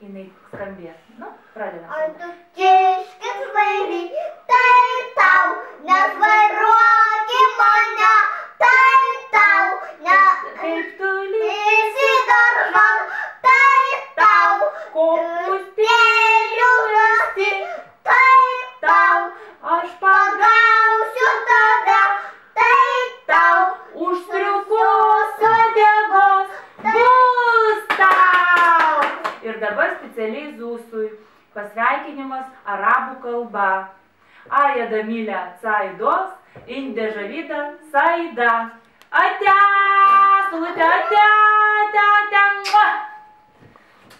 і на скамбі. Ну, правильно. А тут тішки звилі, та й на звирокі маня, та й там, на Ти в тулі, сідорвав, та ir dabar specialiai Zūsui pasveikinimas arabų kalba. Aja damilė saidos, indė žavida saida. Ate, sulutė, ate, ate, ate.